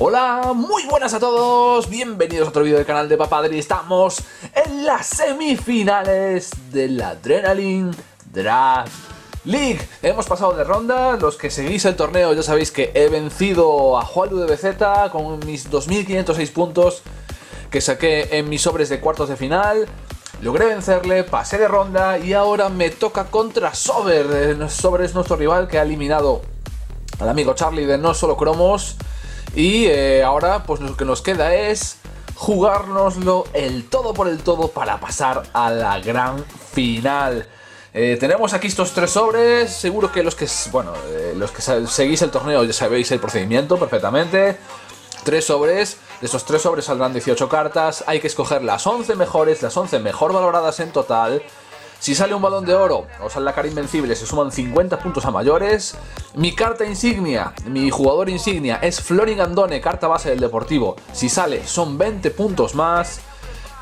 Hola, muy buenas a todos, bienvenidos a otro vídeo del canal de Papadri. Estamos en las semifinales de la Adrenaline Draft League. Hemos pasado de ronda, los que seguís el torneo ya sabéis que he vencido a Juan de BZ con mis 2506 puntos que saqué en mis sobres de cuartos de final. Logré vencerle, pasé de ronda y ahora me toca contra Sober. Sober es nuestro rival que ha eliminado al amigo Charlie de No Solo Cromos. Y eh, ahora pues lo que nos queda es jugárnoslo el todo por el todo para pasar a la gran final. Eh, tenemos aquí estos tres sobres, seguro que los que, bueno, eh, los que seguís el torneo ya sabéis el procedimiento perfectamente. Tres sobres, de esos tres sobres saldrán 18 cartas, hay que escoger las 11 mejores, las 11 mejor valoradas en total. Si sale un balón de oro o sale la cara invencible, se suman 50 puntos a mayores. Mi carta insignia, mi jugador insignia es Florin Andone, carta base del Deportivo. Si sale, son 20 puntos más.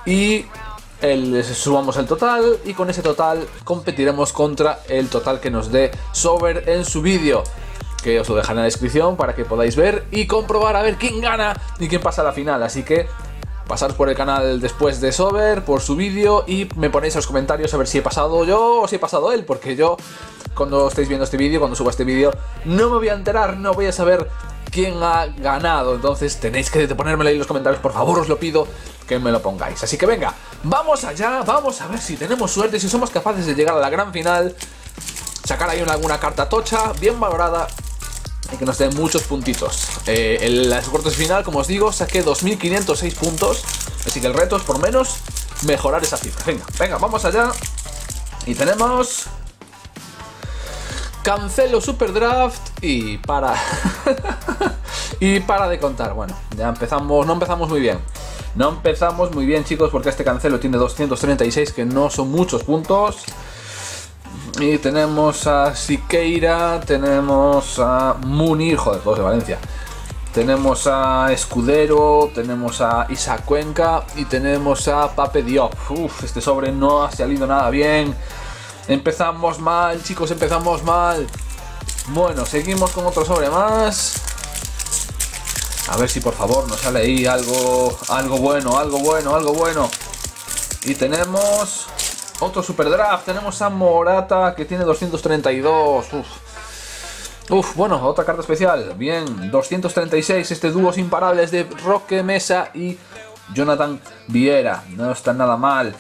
Y el, sumamos el total y con ese total competiremos contra el total que nos dé Sober en su vídeo que os lo dejaré en la descripción para que podáis ver y comprobar a ver quién gana y quién pasa a la final. Así que pasad por el canal después de Sober, por su vídeo y me ponéis en los comentarios a ver si he pasado yo o si he pasado él, porque yo cuando estéis viendo este vídeo, cuando suba este vídeo, no me voy a enterar, no voy a saber quién ha ganado. Entonces tenéis que ponérmelo ahí en los comentarios, por favor os lo pido que me lo pongáis. Así que venga, vamos allá, vamos a ver si tenemos suerte, si somos capaces de llegar a la gran final, sacar ahí alguna carta tocha, bien valorada que nos den muchos puntitos. Eh, en las cortes final, como os digo, saqué 2506 puntos. Así que el reto es por menos mejorar esa cifra. Venga, venga, vamos allá. Y tenemos... Cancelo Super Draft y para... y para de contar. Bueno, ya empezamos, no empezamos muy bien. No empezamos muy bien, chicos, porque este cancelo tiene 236, que no son muchos puntos. Y tenemos a Siqueira, tenemos a Munir, joder, todos de Valencia. Tenemos a Escudero, tenemos a Isa y tenemos a Pape Diop. Uf, este sobre no ha salido nada bien. Empezamos mal, chicos, empezamos mal. Bueno, seguimos con otro sobre más. A ver si por favor nos sale ahí algo, algo bueno, algo bueno, algo bueno. Y tenemos otro super draft. Tenemos a Morata que tiene 232. Uf. Uf, bueno, otra carta especial. Bien, 236. Este dúo imparables de Roque Mesa y Jonathan Viera. No está nada mal.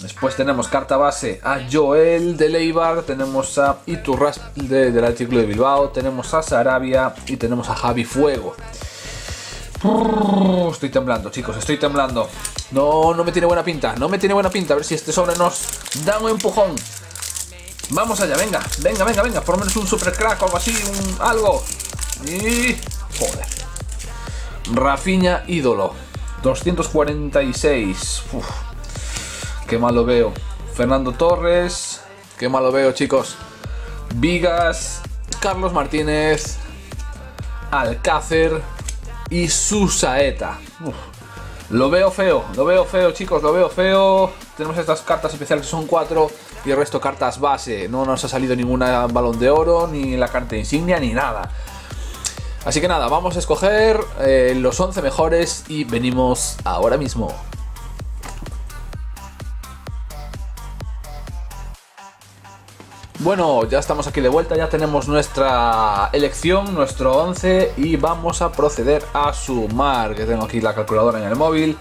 Después tenemos carta base a Joel de Leibar, tenemos a Iturras de, del Artículo de Bilbao, tenemos a Sarabia y tenemos a Javi Fuego. Estoy temblando, chicos, estoy temblando. No, no me tiene buena pinta, no me tiene buena pinta. A ver si este sobre nos da un empujón. Vamos allá, venga, venga, venga, venga. Por lo menos un super crack o algo así, un algo. Joder. Rafiña ídolo. 246. Uf. Qué mal lo veo. Fernando Torres. Qué mal lo veo, chicos. Vigas. Carlos Martínez. Alcácer y su saeta. Lo veo feo, lo veo feo, chicos, lo veo feo. Tenemos estas cartas especiales que son cuatro y el resto cartas base. No nos ha salido ninguna balón de oro, ni la carta insignia, ni nada. Así que nada, vamos a escoger eh, los 11 mejores y venimos ahora mismo. Bueno, ya estamos aquí de vuelta, ya tenemos nuestra elección, nuestro 11 y vamos a proceder a sumar, que tengo aquí la calculadora en el móvil.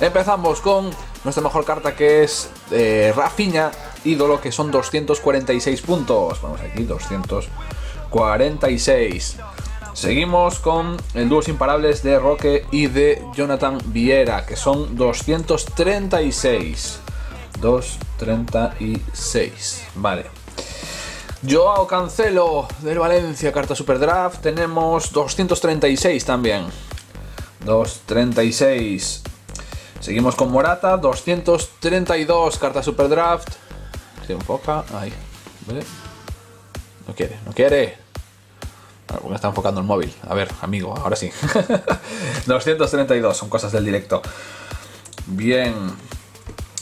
Empezamos con nuestra mejor carta que es eh, Rafiña, ídolo, que son 246 puntos. Vamos aquí, 246. Seguimos con el dúos imparables de Roque y de Jonathan Viera, que son 236. 236. Vale. Joao Cancelo del Valencia, carta Super Draft. Tenemos 236 también. 236. Seguimos con Morata, 232, carta Super Draft. Se enfoca, ahí. No quiere, no quiere. porque está enfocando el móvil. A ver, amigo, ahora sí. 232, son cosas del directo. Bien.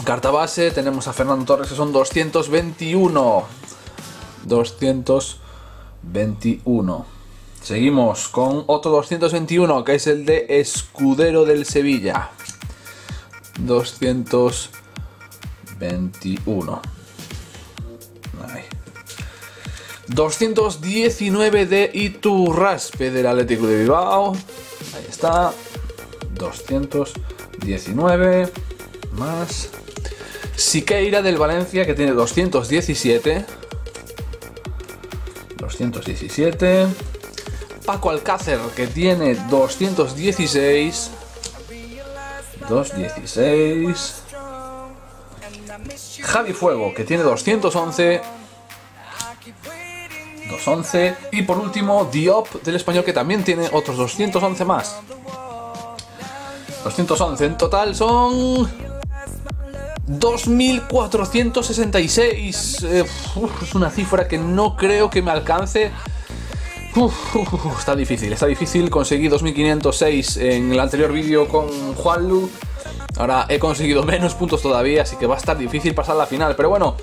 Carta base, tenemos a Fernando Torres que son 221. 221. Seguimos con otro 221, que es el de Escudero del Sevilla. 221. Ahí. 219 de Iturraspe del Atlético de Bilbao. Ahí está. 219 más Siqueira del Valencia que tiene 217. 217. Paco Alcácer que tiene 216. 216. Javi Fuego que tiene 211. 211. Y por último, Diop del español que también tiene otros 211 más. 211 en total son 2466. Eh, es una cifra que no creo que me alcance. está difícil, está difícil. Conseguí 2506 en el anterior vídeo con Juanlu. Ahora he conseguido menos puntos todavía, así que va a estar difícil pasar la final. Pero bueno,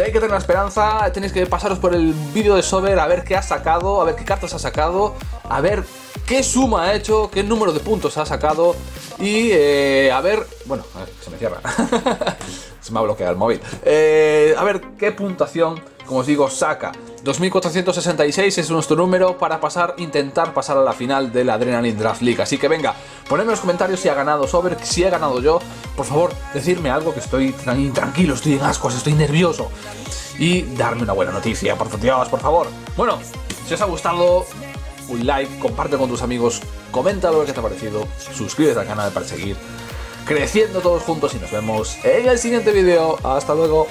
tenéis que tener la esperanza. Tenéis que pasaros por el vídeo de Sober a ver qué ha sacado, a ver qué cartas ha sacado, a ver qué suma ha hecho, qué número de puntos ha sacado. Y eh, a ver, bueno, a ver, se me cierra. se me ha bloqueado el móvil. Eh, a ver qué puntuación, como os digo, saca. 2466 es nuestro número para pasar, intentar pasar a la final de la Adrenaline Draft League. Así que venga, ponedme en los comentarios si ha ganado Sober, si he ganado yo. Por favor, decirme algo que estoy tranquilo, estoy en ascuas, estoy nervioso. Y darme una buena noticia, por Dios, por favor. Bueno, si os ha gustado, un like, comparte con tus amigos, comenta lo que te ha parecido, suscríbete al canal para seguir creciendo todos juntos y nos vemos en el siguiente vídeo. Hasta luego.